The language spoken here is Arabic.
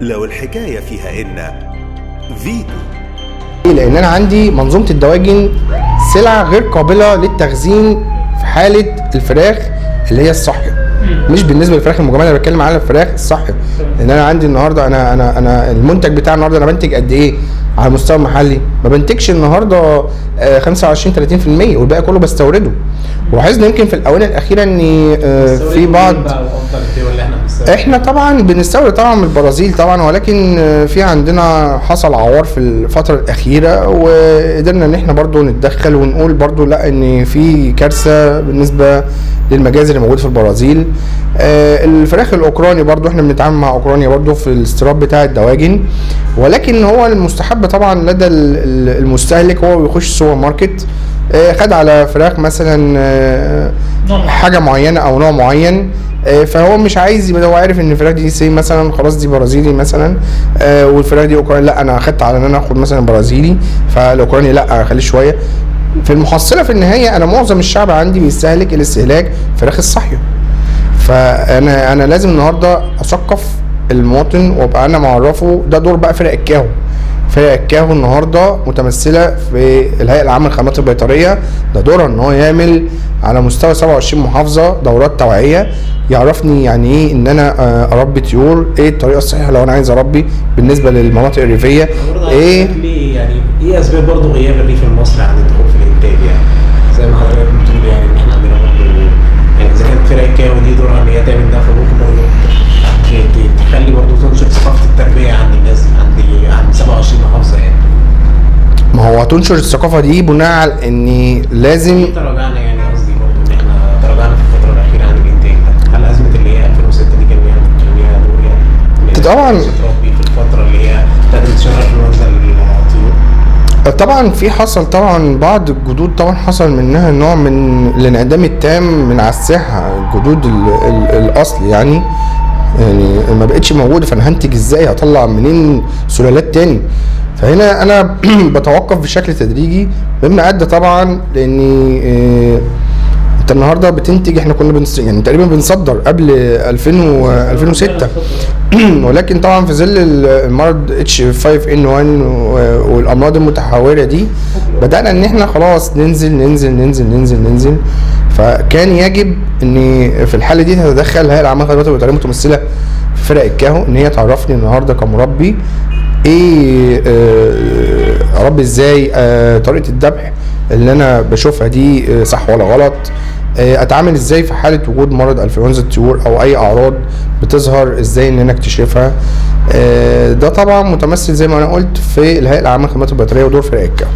لو الحكاية فيها إن فيتو؟ لأن أنا عندي منظومة الدواجن سلعة غير قابلة للتخزين في حالة الفراخ اللي هي الصحية. مش بالنسبة للفراخ المجمده أنا بتكلم على الفراخ الصحية. لأن أنا عندي النهارده أنا أنا أنا المنتج بتاع النهارده أنا بنتج قد إيه؟ على المستوى المحلي. ما بنتجش النهارده آه، 25 30% والباقي كله بستورده. ولاحظنا يمكن في الأونة الأخيرة ان آه، في بعض إحنا طبعا بنستورد طبعا من البرازيل طبعا ولكن آه، في عندنا حصل عوار في الفترة الأخيرة وقدرنا إن إحنا برضو نتدخل ونقول برضو لأ إن في كارثة بالنسبة للمجازر اللي موجوده في البرازيل. آه، الفراخ الأوكراني برضو إحنا بنتعامل مع أوكرانيا برضو في الاستيراد بتاع الدواجن ولكن هو المستحب طبعا لدى ال- ال- المستهلك هو بيخش السوبر ماركت آه، خد على فراخ مثلا آه، حاجة معينة أو نوع معين آه، فهو مش عايز يبقى هو عارف إن الفراخ دي سي مثلا خلاص دي برازيلي مثلا والفراخ دي أوكراني لأ أنا أخدت على إن أنا آخد مثلا برازيلي فالأوكراني لأ خليه شوية. في المحصلة في النهاية أنا معظم الشعب عندي بيستهلك الاستهلاك فراخ الصحية. فأنا أنا لازم النهارده أثقف المواطن وأبقى أنا معرفه ده دور بقى فرق الكاهو. الكاهو النهارده متمثلة في الهيئة العامة للخدمات البيطرية. ده دورها إن هو يعمل على مستوى 27 محافظة دورات توعية. يعرفني يعني إيه إن أنا آه، أربي طيور؟ إيه الطريقة الصحيحة لو أنا عايز أربي بالنسبة للمناطق الريفية؟ إيه؟ يعني إيه أسباب برضه غياب الريف المصري عن الدخول ما هو تنشر الثقافة دي بناء على إن لازم تراجعنا يعني قصدي برضه إن إحنا تراجعنا في الفترة الأخيرة عن الانتاج ده هل أزمة اللي هي 2006 دي كان ليها دور يعني؟ طبعاً. في الفترة اللي هي بتاعت انتشار انفلونزا للطيور طبعا في حصل طبعا بعض الجدود طبعا حصل منها نوع من الانعدام التام من على الساحة الجدود ال ال الأصل يعني. يعني ما بقتش موجودة فأنا هنتج إزاي؟ هطلع منين سلالات تاني؟ فهنا أنا بتوقف بشكل تدريجي مما ادى طبعا لأني آه، أنت النهارده بتنتج إحنا كنا بنص... يعني تقريبا بنصدر قبل 2000 و 2006 ولكن طبعا في ظل المرض اتش 5 ان 1 والأمراض المتحورة دي بدأنا إن إحنا خلاص ننزل ننزل ننزل ننزل ننزل. فكان يجب إن في الحالة دي تتدخل الهيئه العامه للخدمات البيطريه متمثله في فرق الكاهو إن هي تعرفني النهارده كمربي إيه آه، اربي إزاي آه، طريقة الذبح اللي أنا بشوفها دي آه، صح ولا غلط؟ آه، اتعامل إزاي في حالة وجود مرض انفلونزا الطيور أو اي اعراض بتظهر إزاي ان أنا اكتشفها؟ آه، ده طبعا متمثل زي ما أنا قلت في الهيئة العامة للخدمات البيطرية ودور فرق الكاهو